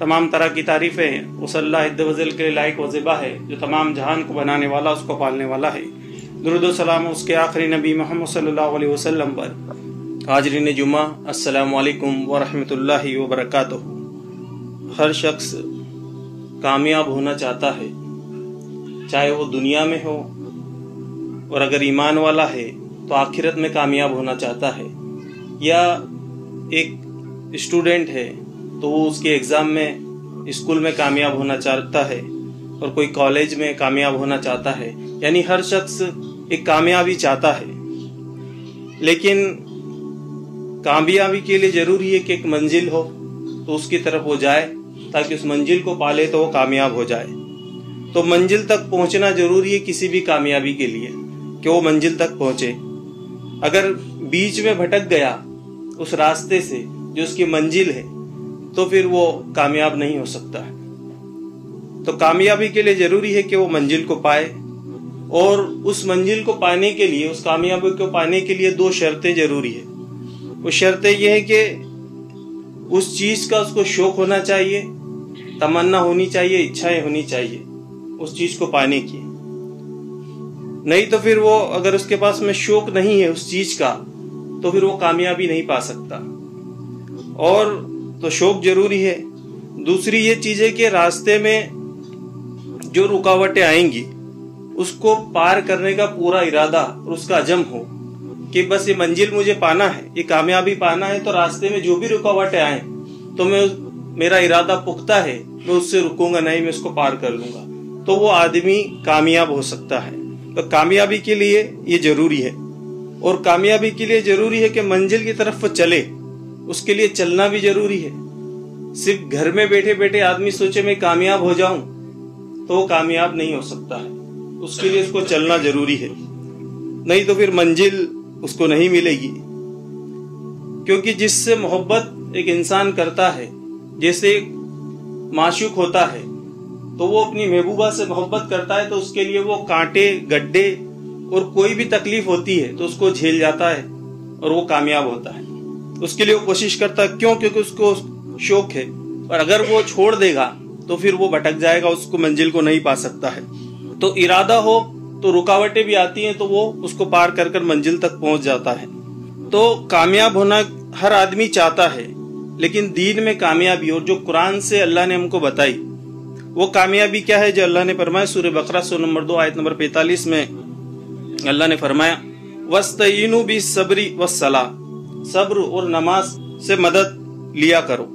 तमाम तरह की तारीफ़ें उस अल्लाह वज़ल के लायक वजीबा है जो तमाम जहान को बनाने वाला उसको पालने वाला है दुरुद सलाम उसके आखिरी नबी मोहम्मद सल्लल्लाहु अलैहि वसल्लम पर। हाजरीन जुमा अस्सलाम वालेकुम व रहमतुल्लाहि व बरकातुहू। हर शख्स कामयाब होना चाहता है, चाहे वो दुनिया में हो, और अगर ईमान वाला है तो आखिरत में कामयाब होना चाहता है। या एक स्टूडेंट है तो वो उसके एग्ज़ाम में, स्कूल में कामयाब होना चाहता है, और कोई कॉलेज में कामयाब होना चाहता है। यानी हर शख्स एक कामयाबी चाहता है। लेकिन कामयाबी के लिए ज़रूरी है कि एक मंजिल हो तो उसकी तरफ़ वो जाए, ताकि उस मंजिल को पाले तो वो कामयाब हो जाए। तो मंजिल तक पहुँचना ज़रूरी है किसी भी कामयाबी के लिए, कि वो मंजिल तक पहुँचे। अगर बीच में भटक गया उस रास्ते से जो उसकी मंजिल है तो फिर वो कामयाब नहीं हो सकता। तो कामयाबी के लिए ज़रूरी है कि वो मंजिल को पाए और उस मंजिल को पाने के लिए, उस कामयाबी को पाने के लिए दो शर्तें ज़रूरी है। वो शर्तें ये है कि उस चीज़ का उसको शौक होना चाहिए, तमन्ना होनी चाहिए, इच्छाएँ होनी चाहिए, उस चीज़ को पाने की। नहीं तो फिर वो, अगर उसके पास में शौक नहीं है उस चीज़ का तो फिर वो कामयाबी नहीं पा सकता। और तो शौक ज़रूरी है। दूसरी ये चीज़ है कि रास्ते में जो रुकावटें आएँगी उसको पार करने का पूरा इरादा और उसका अजम हो कि बस ये मंजिल मुझे पाना है, ये कामयाबी पाना है तो रास्ते में जो भी रुकावटें आए तो मैं मेरा इरादा पुख्ता है, मैं उससे रुकूँगा नहीं, मैं उसको पार कर लूँगा। तो वो आदमी कामयाब हो सकता है। तो कामयाबी के लिए ये ज़रूरी है। और कामयाबी के लिए ज़रूरी है कि मंजिल की तरफ़ वो चले, उसके लिए चलना भी ज़रूरी है। सिर्फ़ घर में बैठे बैठे आदमी सोचे मैं कामयाब हो जाऊँ तो वो कामयाब नहीं हो सकता है। उसके लिए उसको चलना ज़रूरी है। नहीं तो फिर मंजिल उसको नहीं मिलेगी। क्योंकि जिससे मोहब्बत एक इंसान करता है, जैसे माशूक होता है तो वो अपनी महबूबा से मोहब्बत करता है तो उसके लिए वो कांटे, गड्ढे और कोई भी तकलीफ़ होती है तो उसको झेल जाता है और वो कामयाब होता है। उसके लिए वो कोशिश करता है, क्यों? क्योंकि उसको शौक है। और अगर वो छोड़ देगा तो फिर वो भटक जाएगा, उसको मंजिल को नहीं पा सकता है। तो इरादा हो तो रुकावटें भी आती हैं तो वो उसको पार कर कर मंजिल तक पहुँच जाता है। तो कामयाब होना हर आदमी चाहता है, लेकिन दीन में कामयाबी, और जो कुरान से अल्लाह ने हमको बताई, वो कामयाबी क्या है जो अल्लाह ने फरमाया? सूर्य बकरा, सो नंबर दो, आयत नंबर पैतालीस में अल्लाह ने फरमाया वस्तईनु भी सबरी व सलाह सब्र और नमाज़ से मदद लिया करो।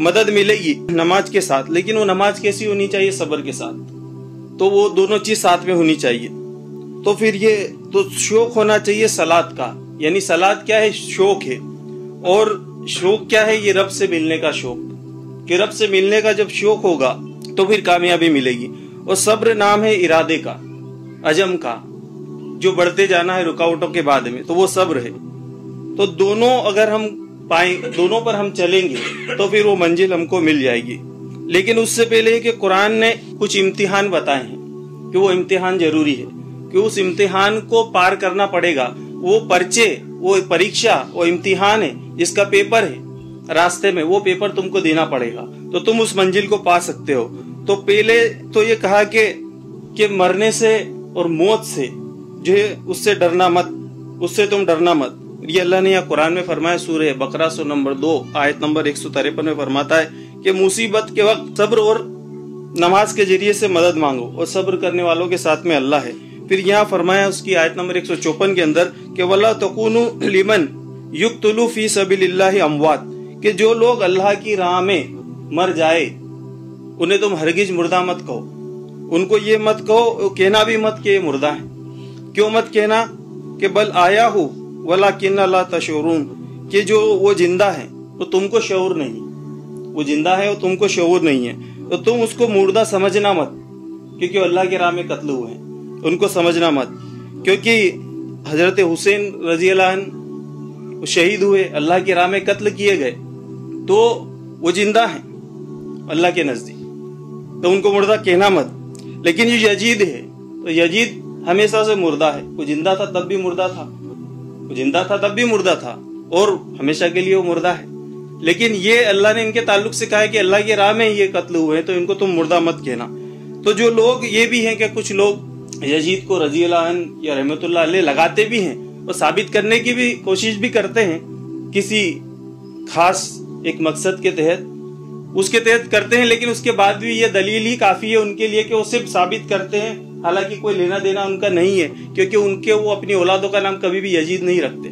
मदद मिलेगी नमाज़ के साथ, लेकिन वो नमाज़ कैसी होनी चाहिए? सब्र के साथ। तो वो दोनों चीज़ साथ में होनी चाहिए। तो फिर ये तो शौक होना चाहिए सलाद का। यानी सलाद क्या है? शौक है। और शौक क्या है? ये रब से मिलने का शौक। कि रब से मिलने का जब शौक होगा तो फिर कामयाबी मिलेगी। और सब्र नाम है इरादे का, अजम का। जो बढ़ते जाना है रुकावटों के बाद में तो वो सब्र है। तो दोनों अगर हम पाए, दोनों पर हम चलेंगे तो फिर वो मंजिल हमको मिल जाएगी। लेकिन उससे पहले कि कुरान ने कुछ इम्तिहान बताए हैं। कि वो इम्तिहान ज़रूरी है, कि उस इम्तिहान को पार करना पड़ेगा। वो पर्चे, वो परीक्षा, वो इम्तिहान है, जिसका पेपर है। रास्ते में वो पेपर तुमको देना पड़ेगा। तो तुम उस मंजिल को पा सकते हो। तो पहले तो ये कहा कि कि मरने से और मौत से जो है, उससे डरना मत। उससे तुम डरना मत। ये अल्लाह ने यहाँ कुरान में फरमाया सूर्य बकरा, सो नंबर दो, आयत नंबर एक सौ तिरपन में फरमाता है कि मुसीबत के वक्त सब्र और नमाज़ के ज़रिए से मदद मांगो और सब्र करने वालों के साथ में अल्लाह है। फिर यहाँ फरमाया उसकी आयत नंबर एक के अंदर कि वल्ला तकुनु लिमन युक्तलु फ़ी सबीलिल्लाहि अमवात, कि जो लोग अल्लाह की राह में मर जाए, उन्हें तुम हरगिज मुर्दा मत कहो। उनको ये मत कहो, कहना भी मत कि मुर्दा है। क्यों मत कहना? कि बल आया हो वला किन तशोरून, कि जो वो ज़िंदा है तो तुमको शौर नहीं वो ज़िंदा है, वो तुमको शौर नहीं है। तो तुम उसको मुर्दा समझना मत, क्योंकि अल्लाह के राह में कत्ल हुए हैं। उनको समझना मत, क्योंकि हज़रत हुसैन रज़ी शहीद हुए, अल्लाह के राह में कत्ल किए गए। तो वो ज़िंदा हैं, अल्लाह के नज़दीक। तो उनको मुर्दा कहना मत, लेकिन ये यजीद है तो यजीद हमेशा से मुर्दा है। वो ज़िंदा था तब भी मुर्दा था, वो ज़िंदा था तब भी मुर्दा था, और हमेशा के लिए वो मुर्दा है। लेकिन ये अल्लाह ने इनके ताल्लुक से कहा है कि अल्लाह की राह में ये कत्ल हुए हैं तो इनको तुम मुर्दा मत कहना। तो जो लोग ये भी हैं कि कुछ लोग यजीद को रज़ी या रहमत लगाते भी हैं और साबित करने की भी कोशिश भी करते हैं, किसी खास एक मकसद के तहत, उसके तहत करते हैं, लेकिन उसके बाद भी ये दलील ही काफ़ी है उनके लिए कि वो सिर्फ़ साबित करते हैं, हालाँकि कोई लेना देना उनका नहीं है, क्योंकि उनके वो अपनी औलादों का नाम कभी भी यजीद नहीं रखते।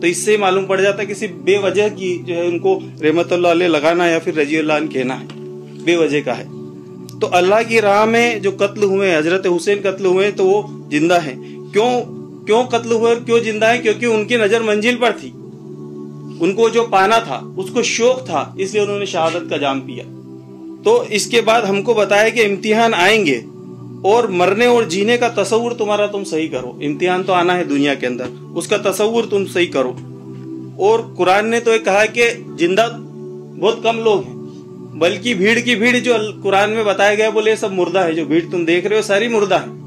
तो इससे मालूम पड़ जाता है किसी बेवजह की जो है उनको रहमत लगाना या फिर रज़ी कहना है। बेवजह का है। तो अल्लाह की राह में जो कत्ल हुए हज़रत हुसैन कत्ल हुए तो वो ज़िंदा है। क्यों क्यों कत्ल हुए और क्यों ज़िंदा है? क्योंकि उनकी नज़र मंजिल पर थी। उनको जो पाना था, उसको शौक था, इसलिए उन्होंने शहादत का जाम पिया। तो इसके बाद हमको बताया कि इम्तिहान आएँगे। और मरने और जीने का तस्वुर तुम्हारा तुम सही करो। इम्तिहान तो आना है दुनिया के अंदर। उसका तस्वुर तुम सही करो। और कुरान ने तो एक कहा कि ज़िंदा बहुत कम लोग हैं। बल्कि भीड़ की भीड़ जो कुरान में बताया गया, बोले सब मुर्दा है। जो भीड़ तुम देख रहे हो, सारी मुर्दा है।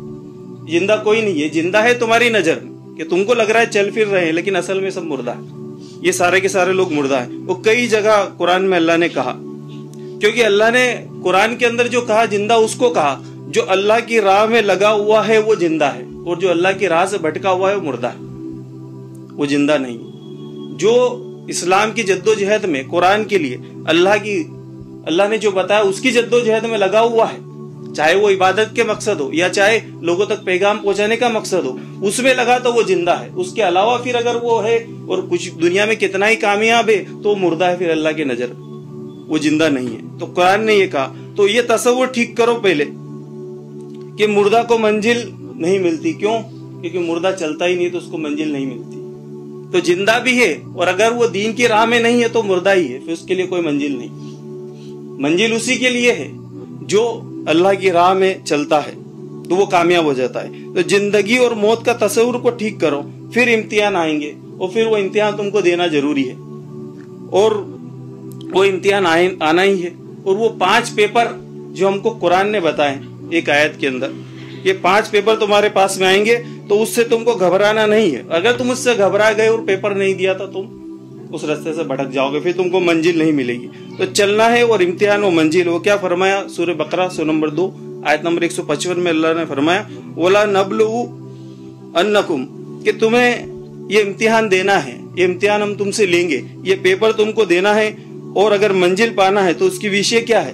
ज़िंदा कोई नहीं है। ज़िंदा है तुम्हारी नज़र, कि तुमको लग रहा है चल फिर रहे हैं, लेकिन असल में सब मुर्दा है। ये सारे के सारे लोग मुर्दा है। वो कई जगह कुरान में अल्लाह ने कहा, क्योंकि अल्लाह ने कुरान के अंदर जो कहा, ज़िंदा उसको कहा। जो अल्लाह की राह में लगा हुआ है, वो ज़िंदा है। और जो अल्लाह की राह से भटका हुआ है, वो मुर्दा है। वो ज़िंदा नहीं जो इस्लाम की जद्दोजहद में, कुरान के लिए, अल्लाह की, अल्लाह ने जो बताया, उसकी जद्दोजहद में लगा हुआ है। चाहे वो इबादत के मकसद हो, या चाहे लोगों तक पैगाम पहुँचाने का मकसद हो, उसमें लगा तो वो ज़िंदा है। उसके अलावा फिर अगर वो है, और कुछ दुनिया में कितना ही कामयाब है तो वो मुर्दा है फिर अल्लाह की नज़र। वो ज़िंदा नहीं है। तो कुरान ने ये कहा तो ये तस्वुर ठीक करो पहले। कि मुर्दा को मंजिल नहीं मिलती। क्यों? क्योंकि मुर्दा चलता ही नहीं तो उसको मंजिल नहीं मिलती। तो ज़िंदा भी है, और अगर वो दीन की राह में नहीं है तो मुर्दा ही है, फिर उसके लिए कोई मंजिल नहीं। मंजिल उसी के लिए है, जो अल्लाह की राह में चलता है तो वो कामयाब हो जाता है। तो ज़िंदगी और मौत का तस्वुर को ठीक करो, फिर इम्तिहान आएँगे, और फिर वो इम्तिहान तुमको देना ज़रूरी है। और वो इम्तिहान आना ही है। और वो पाँच पेपर जो हमको कुरान ने बताए एक आयत के अंदर, ये पाँच पेपर तुम्हारे पास में आएँगे तो उससे तुमको घबराना नहीं है। अगर तुम उससे घबरा गए और पेपर नहीं दिया तो तुम उस रास्ते से भटक जाओगे, फिर तुमको मंजिल नहीं मिलेगी। तो चलना है और इम्तिहान वो मंजिल, वो क्या फरमाया? सूर्य बकरा, सो नंबर दो, आयत नंबर एक सौ पचपन में अल्लाह ने फरमाया ओला नबलू अन्नकुम, कि तुम्हें ये इम्तिहान देना है। ये इम्तिहान हम तुमसे लेंगे। ये पेपर तुमको देना है और अगर मंजिल पाना है तो उसकी विषय क्या है?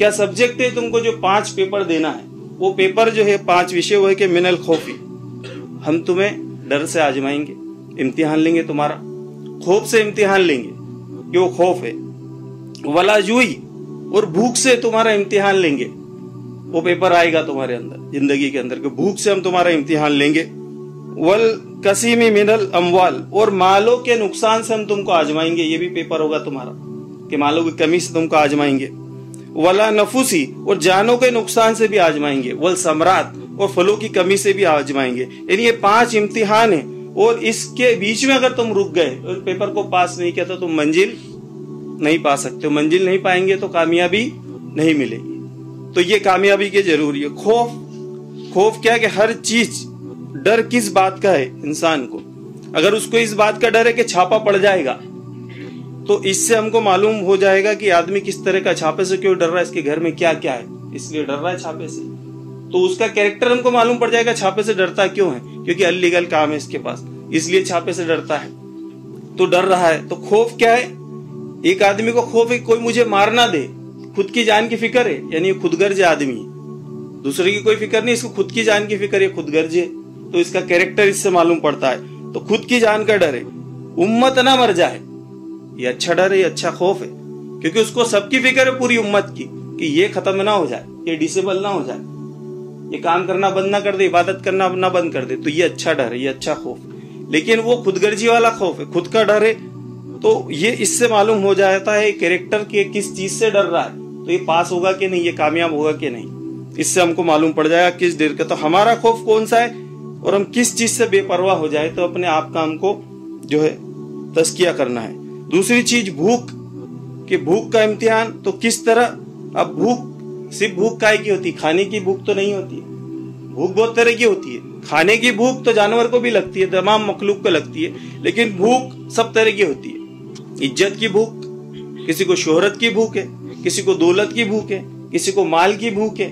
क्या सब्जेक्ट है तुमको जो पाँच पेपर देना है? वो पेपर जो है, पाँच विषय वो है कि मिनल खौफी। हम तुम्हें डर से आजमाएँगे। इम्तिहान लेंगे तुम्हारा। खौफ से इम्तिहान लेंगे कि वो खौफ है। वलाजुई और भूख से तुम्हारा इम्तिहान लेंगे। वो पेपर आएगा तुम्हारे अंदर, ज़िंदगी के अंदर, कि भूख से हम तुम्हारा इम्तिहान लेंगे। वल कसीमी मिनल अमवाल, और मालों के नुकसान से हम तुमको आजमाएँगे। ये भी पेपर होगा तुम्हारा, कि मालों की कमी से तुमको आजमाएँगे। वला नफूसी, और जानों के नुकसान से भी आजमाएँगे। वल सम्राट और फलों की कमी से भी आजमाएँगे। यानी ये पाँच इम्तिहान है। और इसके बीच में अगर तुम रुक गए, और पेपर को पास नहीं किया तो तुम मंजिल नहीं पा सकते। मंजिल नहीं पाएँगे तो कामयाबी नहीं मिलेगी। तो ये कामयाबी के ज़रूरी है। खौफ खौफ क्या है कि हर चीज़, डर किस बात का है? इंसान को। अगर उसको इस बात का डर है कि छापा पड़ जाएगा तो इससे हमको मालूम हो जाएगा कि आदमी किस तरह का छापे से क्यों डर रहा है, इसके घर में क्या क्या है। इसलिए डर रहा है छापे से। तो उसका कैरेक्टर हमको मालूम पड़ जाएगा, छापे से डरता क्यों है? क्योंकि अनलीगल काम है इसके पास। इसलिए छापे से डरता है। तो डर रहा है। तो खौफ क्या है? एक आदमी को खौफ है कोई मुझे मार ना दे। खुद की जान की फ़िक्र है, यानी खुदगर्ज आदमी दूसरे की कोई फ़िक्र नहीं, इसको खुद की जान की फ़िक्र है खुदगर्ज है। तो इसका कैरेक्टर इससे मालूम पड़ता है। तो खुद की जान का डर है। उम्मत ना मर जाए। ये अच्छा डर है, ये अच्छा खौफ है। क्योंकि उसको सबकी फ़िक्र है पूरी उम्मत की, कि ये खत्म ना हो जाए, ये डिसेबल ना हो जाए। ये काम करना बंद ना कर दे, इबादत करना ना बंद कर दे तो ये अच्छा डर है, ये अच्छा खौफ लेकिन वो खुदगर्जी वाला खौफ है, खुद का डर है। तो ये इससे मालूम हो जाता है कैरेक्टर के किस चीज़ से डर रहा है। तो ये पास होगा कि नहीं, ये कामयाब होगा कि नहीं? इससे हमको मालूम पड़ जाएगा किस डर का। तो हमारा खौफ कौन सा है, और हम किस चीज़ से बेपरवाह हो जाए तो अपने आप का हमको जो है, तस्किया करना है। दूसरी चीज़ भूख, कि भूख का इम्तिहान तो किस तरह? अब भूख, सिर्फ़ भूख काय की होती? खाने की भूख तो नहीं होती। भूख बहुत तरह की होती है। खाने की भूख तो जानवर को भी लगती है, तमाम मखलूक को लगती है, लेकिन भूख सब तरह की होती है। इज़्ज़त की भूख, किसी को शोहरत की भूख है, किसी को दौलत की भूख है, किसी को माल की भूख है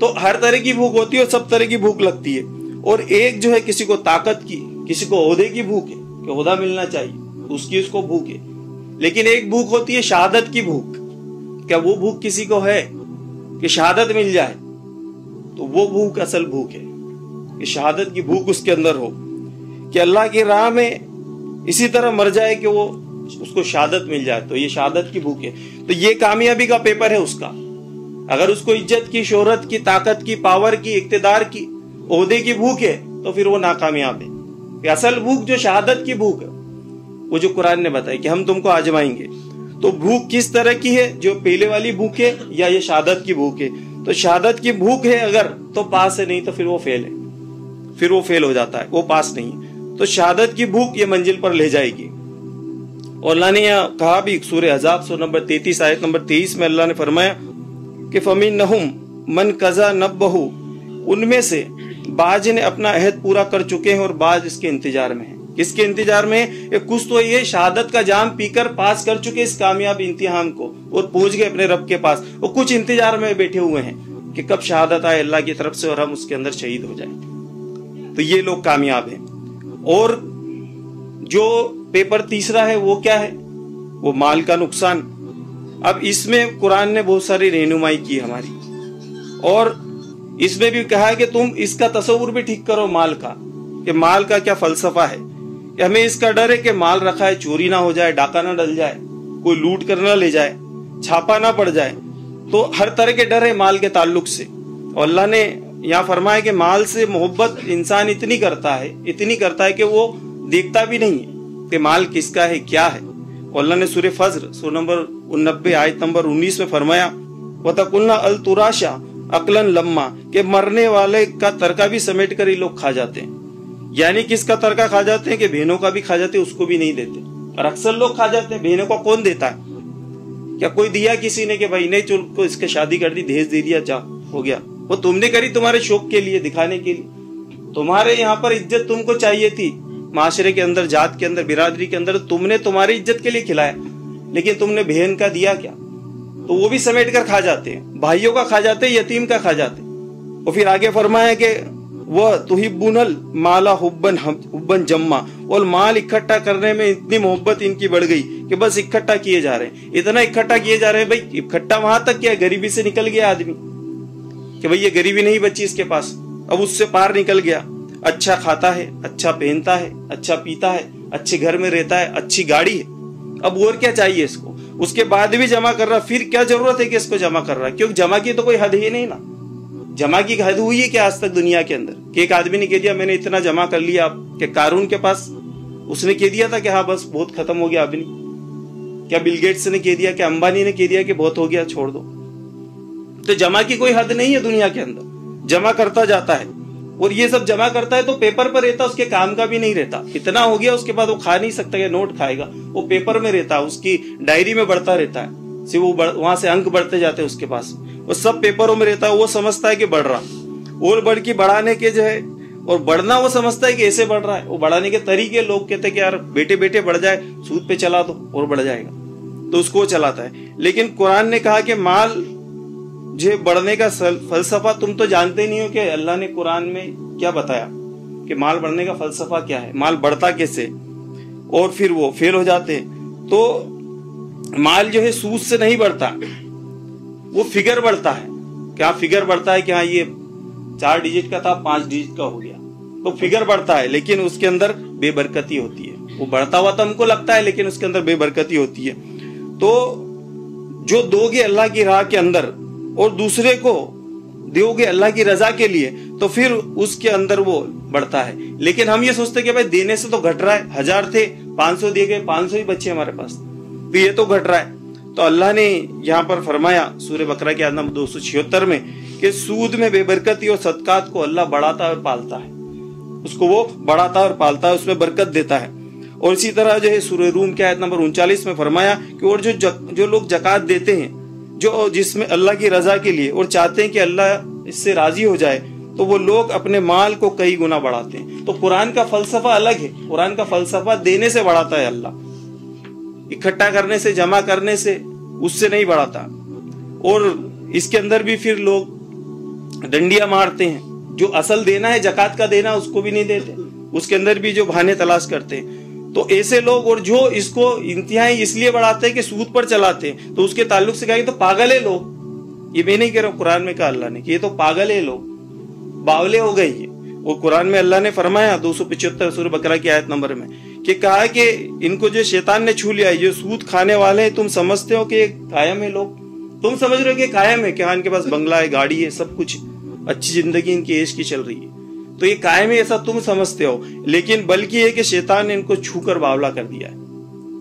तो हर तरह की भूख होती है और सब तरह की भूख लगती है। और एक जो है किसी को ताकत की, किसी को ओहदे की भूख है, कि ओहदा मिलना चाहिए। उसकी उसको भूख है। लेकिन एक भूख होती है, शहादत की भूख। क्या वो भूख किसी को है कि शहादत मिल जाए? तो वो भूख असल भूख है, कि शहादत की भूख उसके अंदर हो। कि अल्लाह की राह में इसी तरह मर जाए कि वो उसको शहादत मिल जाए। तो ये शहादत की भूख है। तो ये कामयाबी का पेपर है उसका। अगर उसको इज़्ज़त की, शोहरत की, ताकत की, पावर की, इकतदार की, ओहदे की भूख है तो फिर वो नाकामयाब है। असल भूख जो शहादत की भूख है वो जो कुरान ने बताया कि हम तुमको आजमाएँगे। तो भूख किस तरह की है? जो पहले वाली भूख है या ये शहादत की भूख है? तो शहादत की भूख है अगर तो पास है, नहीं तो फिर वो फेल है। फिर वो फेल हो जाता है, वो पास नहीं है। तो शहादत की भूख ये मंजिल पर ले जाएगी। और अल्लाह ने यहाँ कहा भी सूर्य हजाब सो नंबर तैतीस, आयत नंबर तेईस में अल्लाह ने फरमाया कि फमीन नहुम मन कजा नब बहु उनमें से बाज ने अपना अहद पूरा कर चुके हैं और बाज इसके इंतज़ार में है। किसके इंतज़ार में? कुछ तो ये शहादत का जाम पीकर पास कर चुके इस कामयाब इम्तिहान को और पहुँच गए अपने रब के पास। और कुछ इंतज़ार में बैठे हुए हैं कि कब शहादत आए अल्लाह की तरफ़ से और हम उसके अंदर शहीद हो जाए। तो ये लोग कामयाब हैं। और जो पेपर तीसरा है, वो क्या है? वो माल का नुकसान। अब इसमें कुरान ने बहुत सारी रहनुमाई की हमारी। और इसमें भी कहा है कि तुम इसका तस्वुर भी ठीक करो माल का, कि माल का क्या फलसफा है। कि हमें इसका डर है कि माल रखा है, चोरी ना हो जाए, डाका ना डल जाए, कोई लूट कर ना ले जाए, छापा ना पड़ जाए तो हर तरह के डर है माल के ताल्लुक से। और अल्लाह ने यहाँ फरमाया कि माल से मोहब्बत इंसान इतनी करता है, इतनी करता है कि वो देखता भी नहीं है कि माल किसका है, क्या है। अल्लाह ने सूर्य फज्र सो नंबर उन्नबे आयत नंबर उन्नीस में फरमाया वतकुल्ला अल तुराशा अकलन लम्मा के मरने वाले का तरका भी समेट कर ये लोग खा जाते हैं। यानी किसका तड़का खा जाते हैं कि बहनों का भी खा जाते हैं, उसको भी नहीं देते। और अक्सर लोग खा जाते हैं, बहनों का कौन देता है? क्या कोई दिया किसी ने कि भाई, नहीं, चुल को इसके शादी कर दी, दहेज दे दिया, जा, हो गया। वो तुमने करी तुम्हारे शौक के लिए, दिखाने के लिए। तुम्हारे यहाँ पर इज़्ज़त तुमको चाहिए थी। माशरे के अंदर, जात के अंदर, बिरादरी के अंदर तुमने तुम्हारी इज़्ज़त के लिए खिलाया। लेकिन तुमने बहन का दिया क्या? तो वो भी समेट कर खा जाते हैं। भाइयों का खा जाते हैं, यतीम का खा जाते और फिर आगे फरमाया कि वह तुहिबुनल माला हुब्बन हुब्बन जम्मा। और माल इकट्ठा करने में इतनी मोहब्बत इनकी बढ़ गई कि बस इकट्ठा किए जा रहे हैं। इतना इकट्ठा किए जा रहे हैं, भाई, इकट्ठा वहाँ तक क्या गरीबी से निकल गया आदमी। कि भाई, ये गरीबी नहीं बची इसके पास। अब उससे पार निकल गया। अच्छा खाता है अच्छा पहनता है अच्छा पीता है, अच्छे घर में रहता है, अच्छी गाड़ी है। अब और क्या चाहिए इसको? उसके बाद भी जमा कर रहा, फिर क्या ज़रूरत है कि इसको जमा कर रहा? क्योंकि जमा की तो कोई हद ही नहीं ना। जमा की हद हुई है क्या आज तक दुनिया के अंदर? कि एक आदमी ने कह दिया, मैंने इतना जमा कर लिया कि कारून के पास? उसने कह दिया था कि हाँ बस बहुत खत्म हो गया अभी। क्या बिल गेट्स ने कह दिया कि अंबानी ने कह दिया कि बहुत हो गया, छोड़ दो। तो जमा की कोई हद नहीं है दुनिया के अंदर। जमा करता जाता है। और ये सब जमा करता है तो पेपर पर रहता, उसके काम का भी नहीं रहता। इतना हो गया, उसके बाद वो खा नहीं सकता नोट खाएगा। वो पेपर में रहता, उसकी डायरी में बढ़ता रहता है। सिर्फ़ वो वहाँ से अंक बढ़ते जाते हैं उसके पास। वो सब पेपरों में रहता है, वो समझता है कि बढ़ रहा। और बढ़ की बढ़ाने के जो है, और बढ़ना वो समझता है कि ऐसे बढ़ रहा है। वो बढ़ाने के तरीके लोग कहते हैं कि यार बेटे बेटे बढ़ जाए, सूद पे चला दो, और बढ़ जाएगा। तो उसको चलाता है। लेकिन कुरान ने कहा कि माल जो बढ़ने का फलसफा तुम तो जानते नहीं हो कि अल्लाह ने कुरान में क्या बताया कि माल बढ़ने का फलसफा क्या है? माल बढ़ता कैसे? और फिर वो फेल हो जाते तो माल जो है सूद से नहीं बढ़ता। वो फिगर बढ़ता है। क्या फिगर बढ़ता है कि हाँ ये चार डिजिट का था, पाँच डिजिट का हो गया। तो फिगर बढ़ता है, लेकिन उसके अंदर बेबरकती होती है। वो बढ़ता हुआ तो हमको लगता है, लेकिन उसके अंदर बेबरकती होती है। तो जो दोगे अल्लाह की राह के अंदर और दूसरे को दोगे अल्लाह की रजा के लिए तो फिर उसके अंदर वो बढ़ता है। लेकिन हम ये सोचते कि भाई, देने से तो घट रहा है। हज़ार थे, पाँच सौ दिए गए, पाँच सौ ही बच्चे हमारे पास। तो ये तो घट रहा है। तो अल्लाह ने यहाँ पर फरमाया सूर्य बकरा के आदम दो सौ छिहत्तर में कि सूद में बेबरकती और सदकात को अल्लाह बढ़ाता और पालता है। उसको वो बढ़ाता और पालता है उसमें बरकत देता है। और इसी तरह जो है सूर्य रूम के आयत नंबर उनचालीस में फरमाया कि और जो जक, जो लोग जक़ात देते हैं जो जिसमें अल्लाह की रजा के लिए और चाहते हैं कि अल्लाह इससे राज़ी हो जाए तो वो लोग अपने माल को कई गुना बढ़ाते हैं। तो कुरान का फलसफा अलग है। कुरान का फलसफा देने से बढ़ाता है अल्लाह। इकट्ठा करने से, जमा करने से उससे नहीं बढ़ाता। और इसके अंदर भी फिर लोग डंडिया मारते हैं। जो असल देना है, जक़ात का देना, उसको भी नहीं देते। उसके अंदर भी जो बहाने तलाश करते हैं। तो ऐसे लोग, और जो इसको इंतहाई इसलिए बढ़ाते हैं कि सूद पर चलाते हैं। तो उसके ताल्लुक से कहेंगे तो पागल है लोग। ये मैं नहीं कह रहा हूँ, कुरान में कहा अल्लाह ने कि ये तो पागल है लोग। बावले हो गए ये। वो कुरान में अल्लाह ने फरमाया, दो सौ पिछहत्तर सूर्य बकरा की आयत नंबर में, कि कहा कि इनको जो शैतान ने छू लिया जो सूद खाने वाले हैं तुम समझते हो कि कायम है लोग? तुम समझ रहे हो कि कायम है? क्या इनके पास बंगला है, गाड़ी है, सब कुछ, अच्छी ज़िंदगी इनकी ऐश की चल रही है। तो ये कायम है, ऐसा तुम समझते हो, लेकिन बल्कि ये कि शैतान ने इनको छू कर बावला कर दिया है।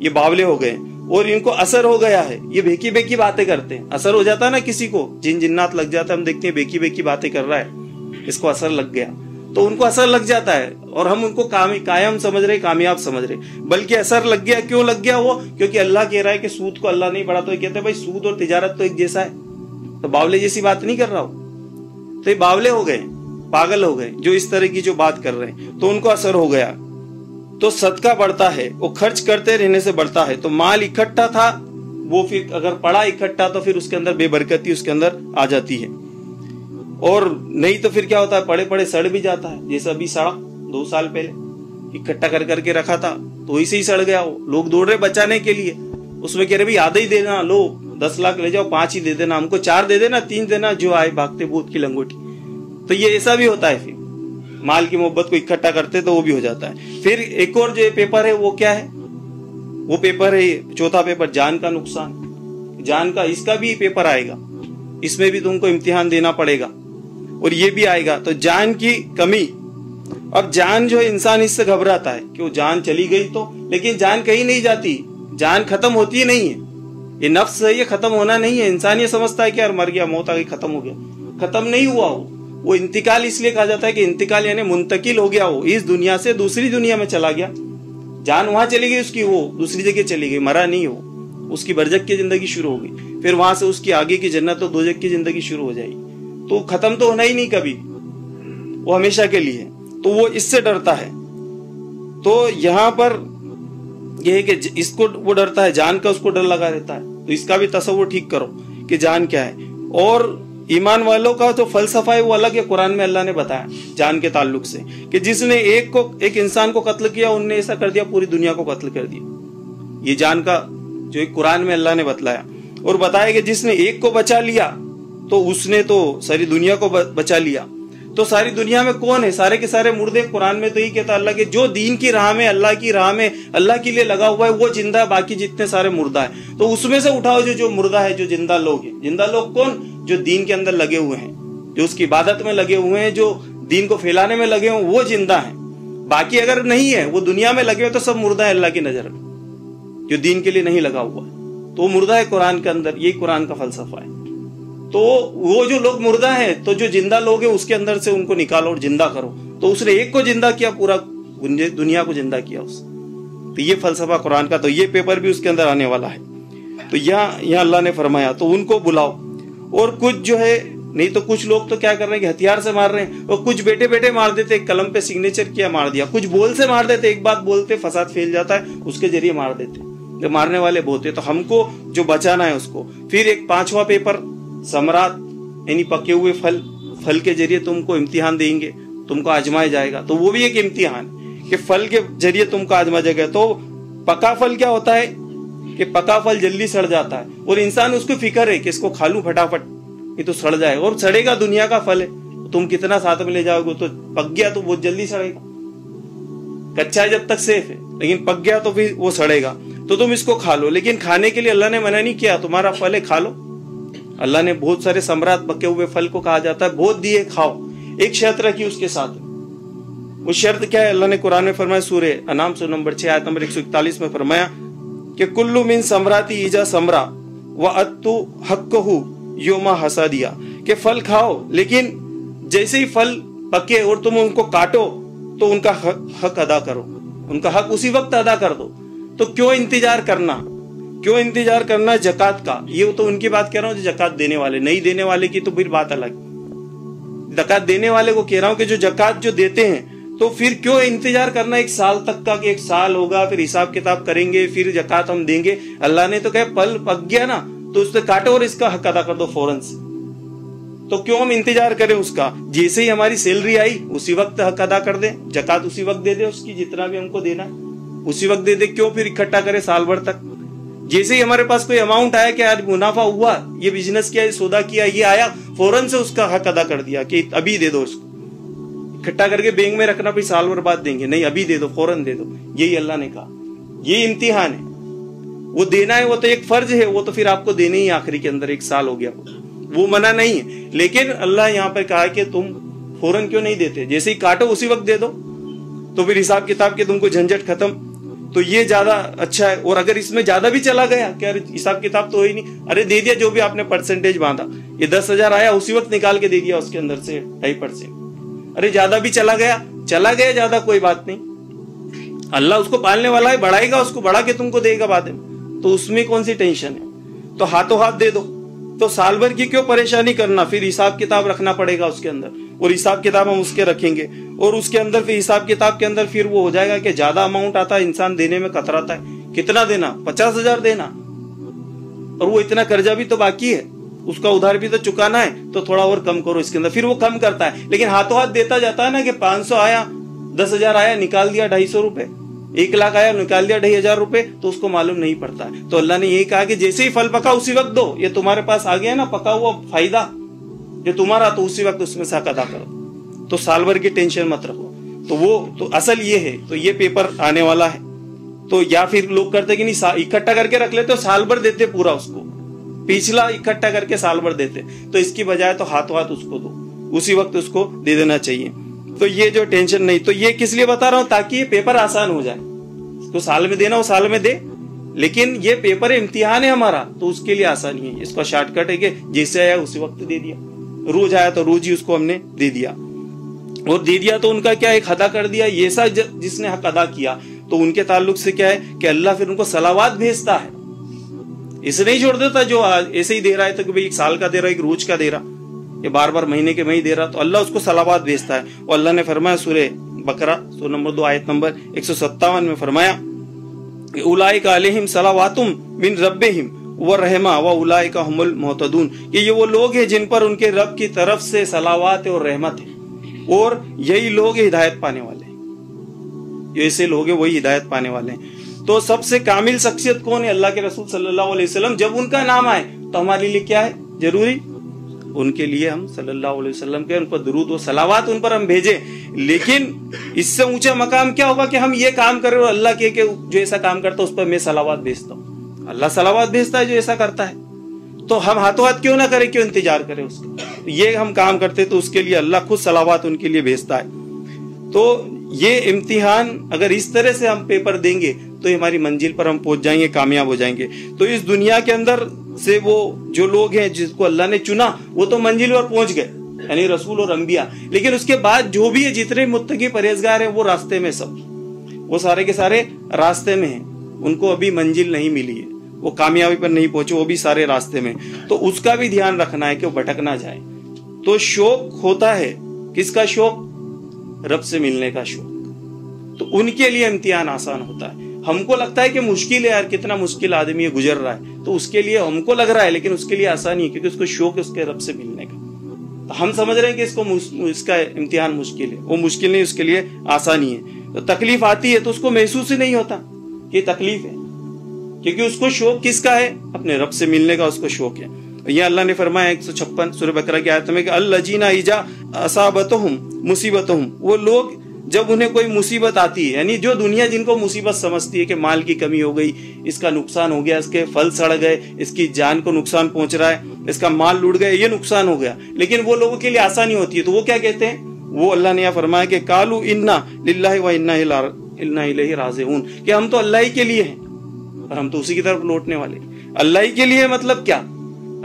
ये बावले हो गए, और इनको असर हो गया है। ये बेकी बेकी बातें करते हैं। असर हो जाता है ना किसी को जिन जिन्नात लग जाता है, हम देखते हैं बेकी बेकी बातें कर रहा है। इसको असर लग गया। तो उनको असर लग जाता है और हम उनको काम, कायम समझ रहे, कामयाब समझ रहे। बल्कि असर लग गया, क्यों लग गया वो? क्योंकि अल्लाह कह रहा है कि सूद को अल्लाह नहीं बढ़ा तो कहते हैं, भाई, सूद और तिजारत तो एक जैसा है। तो बावले जैसी बात नहीं कर रहा हूँ। तो ये बावले हो गए, पागल हो गए, जो इस तरह की जो बात कर रहे हैं। तो उनको असर हो गया। तो सदका बढ़ता है, वो खर्च करते रहने से बढ़ता है। तो माल इकट्ठा था, वो फिर अगर पड़ा इकट्ठा तो फिर उसके अंदर बेबरकती उसके अंदर आ जाती है। और नहीं तो फिर क्या होता है पड़े पड़े सड़ भी जाता है। जैसे अभी सड़ा, दो साल पहले, इकट्ठा कर करके रखा था तो इसे ही सड़ गया वो। लोग दौड़ रहे बचाने के लिए। उसमें कह रहे भाई आधा ही देना, लो, दस लाख ले जाओ, पाँच ही दे देना, हमको चार दे देना, तीन देना, जो आए भागते भूत की लंगोटी। तो ये ऐसा भी होता है फिर। माल की मोहब्बत को इकट्ठा करते तो वो भी हो जाता है। फिर एक और जो पेपर है, वो क्या है? वो पेपर है, चौथा पेपर, जान का नुकसान। जान का, इसका भी पेपर आएगा। इसमें भी तुमको इम्तिहान देना पड़ेगा। और ये भी आएगा। तो जान की कमी। अब जान जो है, इंसान इससे घबराता है कि वो जान चली गई तो। लेकिन जान कहीं नहीं जाती। जान खत्म होती ही नहीं है। ये नफ्स है, ये खत्म होना नहीं है। इंसान ये समझता है कि यार, मर गया, मौत आ गई, खत्म हो गया। खत्म नहीं हुआ वो। वो इंतकाल इसलिए कहा जाता है कि इंतकाल यानी मुंतकिल हो गया वो। इस दुनिया से दूसरी दुनिया में चला गया। जान वहाँ चली गई, उसकी वो दूसरी जगह चली गई, मरा नहीं हो उसकी बरजक की ज़िंदगी शुरू हो गई। फिर वहाँ से उसकी आगे की जन्नत दो की ज़िंदगी शुरू हो जाएगी। तो खत्म तो होना ही नहीं कभी। वो हमेशा के लिए। तो वो इससे डरता है। तो यहाँ पर यह है कि इसको वो डरता है। जान का उसको डर लगा रहता है। तो इसका भी तस्वुर ठीक करो कि जान क्या है। और ईमान वालों का जो फलसफा है, वो अलग है। कुरान में अल्लाह ने बताया जान के ताल्लुक से कि जिसने एक को, एक इंसान को कत्ल किया, उनने ऐसा कर दिया, पूरी दुनिया को कत्ल कर दिया। ये जान का जो कुरान में अल्लाह ने बतलाया। और बताया कि जिसने एक को बचा लिया तो उसने तो सारी दुनिया को बचा लिया। तो सारी दुनिया में कौन है? सारे के सारे मुर्दे कुरान में तो यही कहता अल्लाह के, जो दीन की राह में, अल्लाह की राह में, अल्लाह के लिए लगा हुआ है, वो ज़िंदा है, बाकी जितने सारे मुर्दा है। तो उसमें से उठाओ जो जो मुर्दा है, जो ज़िंदा लोग है। ज़िंदा लोग कौन? जो दीन के अंदर लगे हुए हैं, जो उसकी इबादत में लगे हुए हैं, जो दीन को फैलाने में लगे हुए वो ज़िंदा है। बाकी अगर नहीं है, वो दुनिया में लगे हुए तो सब मुर्दा है अल्लाह की नज़र में, जो दीन के लिए नहीं लगा हुआ है। तो मुर्दा है कुरान के अंदर, यही कुरान का फलसफा है। तो वो जो लोग मुर्दा है तो जो ज़िंदा लोग है, उसके अंदर से उनको निकालो और ज़िंदा करो। तो उसने एक को ज़िंदा किया, पूरा दुनिया को ज़िंदा किया उस तो ये फलसफा कुरान का तो ये पेपर भी उसके अंदर आने वाला है। तो यहाँ यहाँ अल्लाह ने फरमाया तो उनको बुलाओ। और कुछ जो है, नहीं तो कुछ लोग तो क्या कर रहे हैं कि हथियार से मार रहे हैं। और कुछ बेटे बेटे मार देते कलम पे सिग्नेचर किया, मार दिया। कुछ बोल से मार देते, एक बात बोलते, फसाद फैल जाता है, उसके ज़रिए मार देते। मारने वाले बहुत है तो हमको जो बचाना है उसको। फिर एक पांचवा पेपर सम्राट यानी पके हुए फल फल के ज़रिए तुमको इम्तिहान देंगे, तुमको आजमाया जाएगा। तो वो भी एक इम्तिहान कि फल के ज़रिए तुमको आजमा जाएगा। तो पका फल क्या होता है कि पका फल जल्दी सड़ जाता है और इंसान उसको फ़िक्र है कि इसको खा लू फटाफट ये तो सड़ जाएगा। और सड़ेगा दुनिया का फल है। तुम कितना साथ में ले जाओगे? तो पक गया तो बहुत जल्दी सड़ेगा। कच्चा है जब तक सेफ़ है, लेकिन पक गया तो फिर वो सड़ेगा। तो तुम इसको खा लो। लेकिन खाने के लिए अल्लाह ने मना नहीं किया, तुम्हारा फल है, खा लो। अल्लाह ने बहुत सारे सम्राट पके हुए फल को कहा जाता है बहुत दिए खाओ। एक शर्त रखी उसके साथ। वो शर्त क्या है? अल्लाह ने कुरान में फरमाया सूर्य अनाम सो नंबर छह आयत नंबर एक सौ इकतालीस में फरमाया कि कुल्लू मिन सम्राती ईजा सम्रा व अत्तु हक योमा हसा दिया कि फल खाओ लेकिन जैसे ही फल पके और तुम उनको काटो तो उनका हक, हक अदा करो। उनका हक उसी वक्त अदा कर दो। तो क्यों इंतज़ार करना? क्यों इंतज़ार करना है जक़ात का? ये तो उनकी बात कह रहा हूँ जो जक़ात देने वाले। नहीं देने वाले की तो फिर बात अलग। जक़ात देने वाले को कह रहा हूँ कि जो जक़ात जो देते हैं तो फिर क्यों इंतज़ार करना? एक साल तक का कि एक साल होगा, फिर हिसाब किताब करेंगे, फिर जक़ात हम देंगे। अल्लाह ने तो कहे, पल पक गया ना तो उससे काटो और इसका हक अदा कर दो फ़ौरन से। तो क्यों हम इंतज़ार करें उसका? जैसे ही हमारी सैलरी आई, उसी वक्त हक अदा कर दे। जक़ात उसी वक्त दे दे उसकी, जितना भी हमको देना उसी वक्त दे दे, क्यों फिर इकट्ठा करे साल भर तक? जैसे ही हमारे पास कोई अमाउंट आया कि आज मुनाफा हुआ, ये बिज़नेस किया, ये सौदा किया, ये आया, फ़ौरन से उसका हक अदा कर दिया कि अभी दे दो उसको। इकट्ठा करके बैंक में रखना, फिर साल भर बाद देंगे। नहीं, अभी दे दो, फ़ौरन दे दो। यही अल्लाह ने कहा। ये इम्तिहान है। वो देना है, वो तो एक फ़र्ज़ है, वो तो फिर आपको देने ही आखिरी के अंदर एक साल हो गया। वो मना नहीं है। लेकिन अल्लाह यहाँ पर कहा कि तुम फ़ौरन क्यों नहीं देते? जैसे ही काटो, उसी वक्त दे दो। तो फिर हिसाब किताब के तुमको झंझट खत्म। तो ये ज़्यादा अच्छा है। और अगर इसमें ज़्यादा भी चला गया क्या हिसाब किताब तो हो ही नहीं। अरे दे दिया जो भी आपने परसेंटेज बांधा। ये दस हज़ार आया, उसी वक्त निकाल के दे दिया उसके अंदर से ढाई परसेंट अरे ज़्यादा भी चला गया चला गया ज़्यादा, कोई बात नहीं। अल्लाह उसको पालने वाला है, बढ़ाएगा उसको, बढ़ा के तुमको देगा बाद में। तो उसमें कौन सी टेंशन है? तो हाथों हाथ दे दो। तो साल भर की क्यों परेशानी करना? फिर हिसाब किताब रखना पड़ेगा उसके अंदर। और हिसाब किताब हम उसके रखेंगे। और उसके अंदर फिर हिसाब किताब के अंदर फिर वो हो जाएगा कि ज़्यादा अमाउंट आता है, इंसान देने में कतराता है। कितना देना? पचास हज़ार देना। और वो इतना कर्जा भी तो बाकी है। उसका उधार भी तो चुकाना है तो थोड़ा और कम करो इसके अंदर। फिर वो कम करता है। लेकिन हाथों हाथ देता जाता है ना कि पाँच सौ आया, दस हज़ार आया, निकाल दिया ढाई सौ रुपए। एक लाख आया, निकाल दिया ढाई हज़ार रुपए तो उसको मालूम नहीं पड़ता है। तो अल्लाह ने यही कहा कि जैसे ही फल पका, उसी वक्त दो। ये तुम्हारे पास आ गया ना, पका हुआ फ़ायदा। जो तुम्हारा तो उसी वक्त उसमें से अदा करो। तो साल भर की टेंशन मत रखो। तो वो तो असल ये है तो ये पेपर आने वाला है। तो या फिर लोग करते कि नहीं इकट्ठा करके रख लेते साल भर देते पूरा उसको। पिछला इकट्ठा करके साल भर देते। तो इसकी बजाय तो हाथों हाथ उसको दो। उसी वक्त उसको दे देना चाहिए। तो ये जो टेंशन नहीं तो ये किस लिए बता रहा हूँ, ताकि ये पेपर आसान हो जाए। तो साल में देना हो, साल में दे। लेकिन ये पेपर इम्तिहान है हमारा तो उसके लिए आसानी है। इसका शॉर्टकट है कि जैसे आया उसी वक्त दे दिया। रोज आया तो रोज ही उसको हमने दे दिया। और दे दिया तो उनका क्या एक अदा कर दिया? ये सा जिसने हक अदा किया तो उनके ताल्लुक से क्या है कि अल्लाह फिर उनको सलावात भेजता है। इसे नहीं छोड़ देता जो ऐसे ही दे रहा है तो भाई एक साल का दे रहा है, एक रोज का दे रहा। ये बार बार महीने के महीने दे रहा तो अल्लाह उसको सलावाद भेजता है। और अल्लाह ने फरमाया सूर्य बकरा सो नंबर दो, आयत नंबर एक सौ सत्तावन में फरमाया उलाई का अलहिम सलावातुम बिन रब्बेहिम। व रहमा व उलाई का हमल मोहतदून ये वो लोग हैं जिन पर उनके रब की तरफ़ से सलावात और रहमत है। और यही लोग हिदायत पाने वाले हैं। ऐसे लोग हैं वही हिदायत पाने वाले हैं। तो सबसे कामिल शख्सियत कौन है? अल्लाह के रसूल सल्लल्लाहु अलैहि वसल्लम। जब उनका नाम आए तो हमारे लिए क्या है? ज़रूरी? उनके लिए हम सल्लल्लाहु अलैहि वसल्लम के उन पर दरूद व सलावात उन पर हम भेजे। लेकिन इससे ऊँचा मकाम क्या होगा कि हम ये काम कर हो अल्लाह के, के जो ऐसा काम करता है उस पर मैं सलावात भेजता हूँ। अल्लाह सलावात भेजता है जो ऐसा करता है। तो हम हाथों हाथ क्यों ना करें, क्यों इंतज़ार करें उसका? ये हम काम करते तो उसके लिए अल्लाह खुद सलावात उनके लिए भेजता है। तो ये इम्तिहान अगर इस तरह से हम पेपर देंगे तो हमारी मंजिल पर हम पहुँच जाएँगे, कामयाब हो जाएँगे। तो इस दुनिया के अंदर से वो जो लोग हैं, जिसको अल्लाह ने चुना, वो तो मंजिल पर पहुँच गए, यानी रसूल और अंबिया। लेकिन उसके बाद जो भी है, जितने मुत्तकी परहेजगार हैं, वो रास्ते में सब। वो सारे के सारे रास्ते में हैं। उनको अभी मंजिल नहीं मिली है। वो कामयाबी पर नहीं पहुँचे, वो भी सारे रास्ते में। तो उसका भी ध्यान रखना है कि वो भटक ना जाए। तो शौक होता है। किसका शौक? रब से मिलने का शौक। तो उनके लिए इम्तिहान आसान होता है। हमको लगता है कि मुश्किल है यार, कितना मुश्किल आदमी गुजर रहा है। तो उसके लिए हमको लग रहा है, लेकिन उसके लिए आसानी है, क्योंकि उसको शौक है उसके रब से मिलने का। तो हम समझ रहे हैं कि इसको इसका इम्तिहान मुश्किल है। वो मुश्किल नहीं, उसके लिए आसानी है। तो तकलीफ़ आती है तो उसको महसूस ही नहीं होता। कि तकलीफ़ है। क्योंकि उसको शौक किसका है? अपने रब से मिलने का उसको शौक है। ये अल्लाह ने फरमाया एक सौ छप्पन सूर्य बकरा की आयत में अल्लाह जीना ईजा असाबत मुसीबत वो लोग, जब उन्हें कोई मुसीबत आती है, यानी जो दुनिया जिनको मुसीबत समझती है कि माल की कमी हो गई, इसका नुकसान हो गया, इसके फल सड़ गए, इसकी जान को नुकसान पहुँच रहा है, इसका माल लूट गया, ये नुकसान हो गया। लेकिन वो लोगों के लिए आसानी होती है तो वो क्या कहते हैं? वो अल्लाह ने यह फरमाया कि कालू इन्ना लिल्लाहि व इन्ना इन्ना इलैहि राजिऊन। कि हम तो अल्लाह ही के लिए हैं, और हम तो उसी की तरफ़ लौटने वाले अल्लाह ही के लिए मतलब क्या?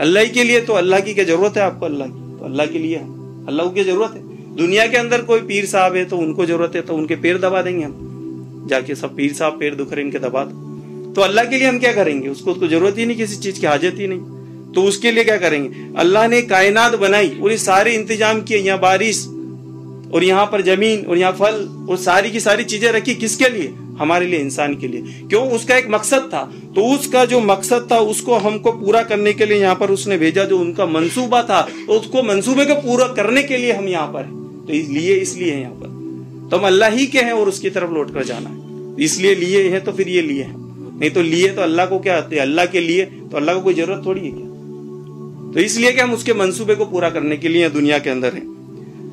अल्लाह ही के लिए तो अल्लाह की क्या ज़रूरत है आपको अल्लाह की? तो अल्लाह के लिए अल्लाह की ज़रूरत है। दुनिया के अंदर कोई पीर साहब है तो उनको ज़रूरत है तो उनके पैर दबा देंगे हम। जाके सब पीर साहब पैर दुख रहे इनके दबा दो। तो अल्लाह के लिए हम क्या करेंगे? उसको तो ज़रूरत ही नहीं किसी चीज़ की, हाजत ही नहीं। तो उसके लिए क्या करेंगे? अल्लाह ने कायनात बनाई ये सारे इंतज़ाम किए, यहाँ बारिश और यहाँ पर ज़मीन और यहाँ फल और सारी की सारी चीज़ें रखी किसके लिए? हमारे लिए, इंसान के लिए। क्यों? उसका एक मकसद था। तो उसका जो मकसद था, उसको हमको पूरा करने के लिए यहाँ पर उसने भेजा जो उनका मंसूबा था। तो उसको मंसूबे को पूरा करने के लिए हम यहाँ पर है। तो लिए, इसलिए है यहाँ पर। तो हम अल्लाह ही के हैं और उसकी तरफ़ लौट कर जाना है। इसलिए लिए हैं तो फिर ये लिए हैं। नहीं तो लिए तो अल्लाह को क्या आते अल्लाह के लिए। तो अल्लाह को कोई ज़रूरत थोड़ी है क्या? तो इसलिए कि हम उसके मंसूबे को पूरा करने के लिए दुनिया के अंदर है।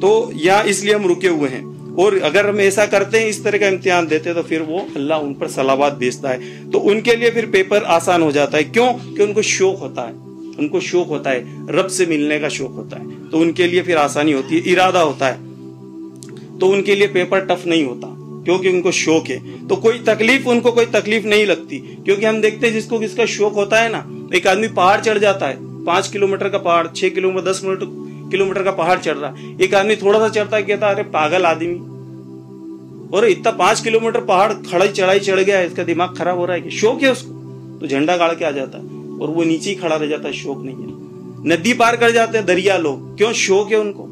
तो यहाँ इसलिए हम रुके हुए हैं। और अगर हम ऐसा करते हैं, इस तरह का इम्तिहान देते हैं तो फिर वो अल्लाह उन पर सलावाद भेजता है। तो उनके लिए फिर पेपर आसान हो जाता है। क्यों? कि उनको शौक होता है। उनको शौक होता है। रब से मिलने का शौक होता है। तो उनके लिए फिर आसानी होती है। इरादा होता है। तो उनके लिए पेपर टफ नहीं होता, क्योंकि उनको शौक है। तो कोई तकलीफ़, उनको कोई तकलीफ़ नहीं लगती। क्योंकि हम देखते हैं, जिसको किसका शौक होता है ना, एक आदमी पहाड़ चढ़ जाता है। पाँच किलोमीटर का पहाड़, छह किलोमीटर, दस मिनट किलोमीटर का पहाड़ चढ़ रहा। एक आदमी थोड़ा सा चढ़ता कहता अरे, पागल आदमी। और इतना पाँच किलोमीटर पहाड़ खड़ाई चढ़ाई चढ़ गया इसका दिमाग खराब हो रहा है कि शौक है उसको। तो झंडा गाड़ के आ जाता है और वो नीचे ही खड़ा रह जाता है, शौक नहीं है। नदी पार कर जाते हैं दरिया लोग। क्यों? शौक है उनको।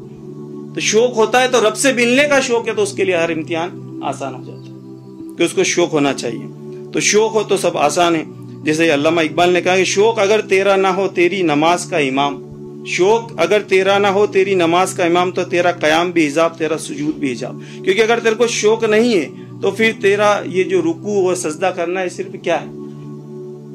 तो शौक होता है तो रब से मिलने का शौक है तो उसके लिए हर इम्तिहान आसान हो जाता है कि उसको शौक होना चाहिए। तो शौक हो तो सब आसान है। जैसे अल्लामा इकबाल ने कहा कि शौक अगर तेरा ना हो, तेरी नमाज़ का इमाम। शौक अगर तेरा ना हो, तेरी नमाज़ का इमाम तो तेरा कयाम भी हिजाब, तेरा सुजूद भी हिजाब। क्योंकि अगर तेरे को शौक नहीं है तो फिर तेरा ये जो रुकू और सजदा करना है, सिर्फ़ क्या है?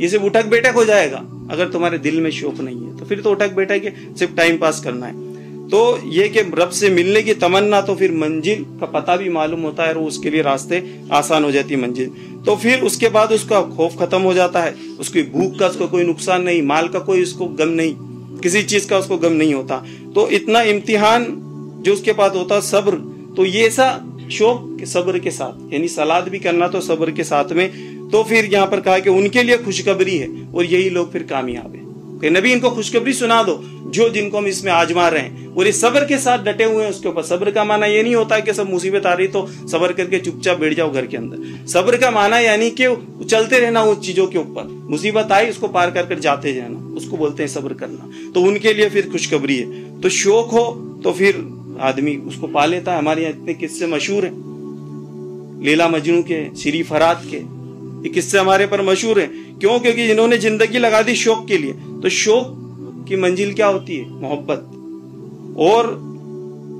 ये सिर्फ़ उठक बैठक हो जाएगा, अगर तुम्हारे दिल में शौक नहीं है। तो फिर तो उठक बैठक है, सिर्फ़ टाइम पास करना है। तो ये कि रब से मिलने की तमन्ना तो फिर मंजिल का पता भी मालूम होता है, और उसके लिए रास्ते आसान हो जाती है मंजिल। तो फिर उसके बाद उसका खौफ खत्म हो जाता है, उसकी भूख का उसको कोई नुकसान नहीं, माल का कोई उसको गम नहीं। किसी चीज़ का उसको गम नहीं होता। तो इतना इम्तिहान जो उसके पास होता सब्र तो ये ऐसा शौक सब्र के साथ, यानी सलाद भी करना तो सब्र के साथ में तो फिर यहाँ पर कहा कि उनके लिए खुशखबरी है, और यही लोग फिर कामयाब है। नबी, इनको खुशखबरी सुना दो। जो जिनको हम इसमें आजमा रहे हैं और ये सब्र के साथ डटे हुए हैं उसके ऊपर। सब्र का माना ये नहीं होता कि सब मुसीबत आ रही तो सब्र करके चुपचाप बैठ जाओ घर के अंदर। सब्र का माना यानी कि चलते रहना उस चीज़ों के ऊपर। मुसीबत आई, उसको पार कर कर जाते रहना उसको बोलते हैं सब्र करना। तो उनके लिए फिर खुशखबरी है। तो शोक हो तो फिर आदमी उसको पा लेता है। हमारे यहाँ इतने किस्से मशहूर हैं। लीला मजनू के, श्री फरात के। ये किस्से हमारे पर मशहूर है। क्यों? क्योंकि इन्होंने ज़िंदगी लगा दी शोक के लिए। तो शौक की मंजिल क्या होती है? मोहब्बत। और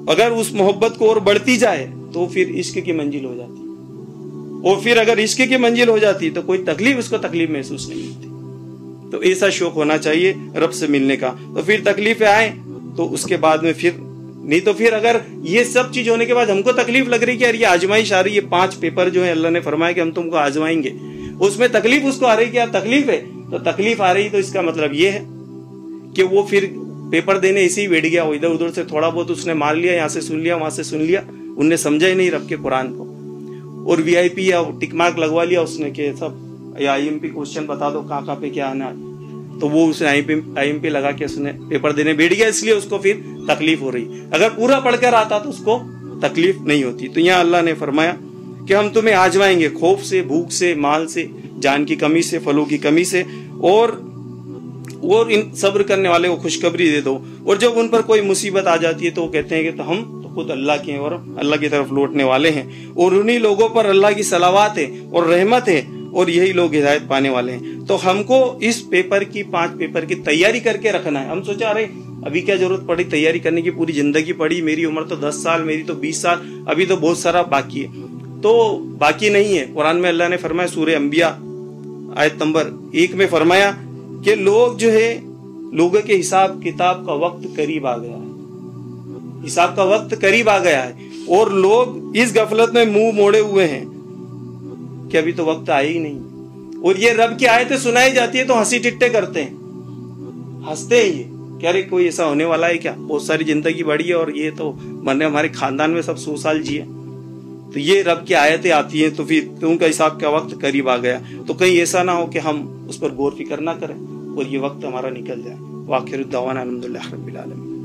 अगर उस मोहब्बत को और बढ़ती जाए तो फिर इश्क की मंजिल हो जाती। और फिर अगर इश्क की मंजिल हो जाती तो कोई तकलीफ़, उसको तकलीफ़ महसूस नहीं होती। तो ऐसा शौक होना चाहिए रब से मिलने का। तो फिर तकलीफें आए तो उसके बाद में फिर, नहीं तो फिर अगर ये सब चीज़ होने के बाद हमको तकलीफ़ लग रही कि यार ये आजमाइश आ रही है पाँच पेपर जो है अल्लाह ने फरमाया कि हम तुमको आजमाएँगे। उसमें तकलीफ़ उसको आ रही कि यार तकलीफ़ है तो तकलीफ़ आ रही तो इसका मतलब ये है कि वो फिर पेपर देने इसी बैठ गया, वो इधर उधर से थोड़ा बहुत उसने मार लिया, यहाँ से सुन लिया, वहाँ से सुन लिया। उनने समझा ही नहीं रब के कुरान को। और वीआईपी या टिक मार्क लगवा लिया उसने कि सब, या आई क्वेश्चन बता दो कहाँ कहाँ पे क्या आना तो वो उसने आई एम पी लगा के उसने पेपर देने बैठ गया, इसलिए उसको फिर तकलीफ़ हो रही। अगर पूरा पढ़कर आता तो उसको तकलीफ़ नहीं होती। तो यहाँ अल्लाह ने फरमाया कि हम तुम्हें आजमाएँगे, खौफ से, भूख से, माल से, जान की कमी से, फलों की कमी से। और और इन सब्र करने वाले को खुशखबरी दे दो। और जब उन पर कोई मुसीबत आ जाती है तो वो कहते हैं कि तो हम तो खुद अल्लाह के हैं और अल्लाह की तरफ़ लौटने वाले हैं। और उन्हीं लोगों पर अल्लाह की सलावात है और रहमत है और यही लोग हिदायत पाने वाले हैं। तो हमको इस पेपर की, पाँच पेपर की तैयारी करके रखना है। हम सोचा, अरे, अभी क्या ज़रूरत पड़ी तैयारी करने की? पूरी ज़िंदगी पड़ी, मेरी उम्र तो दस साल, मेरी तो बीस साल, अभी तो बहुत सारा बाकी है। तो बाकी नहीं है। कुरान में अल्लाह ने फरमाया सूर्य अंबिया, आयत नंबर एक में फरमाया कि लोग जो है, लोगों के हिसाब किताब का वक्त करीब आ गया है। हिसाब का वक्त करीब आ गया है। और लोग इस गफलत में मुँह मोड़े हुए हैं कि अभी तो वक्त आया ही नहीं। और ये रब की आयतें सुनाई जाती है तो हँसी टिट्टे करते हैं। हँसते हैं ये। क्या रे कोई ऐसा होने वाला है क्या? बहुत सारी ज़िंदगी बढ़ी है और ये तो मरने हमारे खानदान में सब सौ साल जिए। तो ये रब की आयतें आती हैं तो फिर उनका हिसाब का वक्त करीब आ गया। तो कहीं ऐसा ना हो कि हम उस पर गौर फ़िक्र ना करें और ये वक्त हमारा निकल जाए। वाखिर दवाना अलहमदिल्ला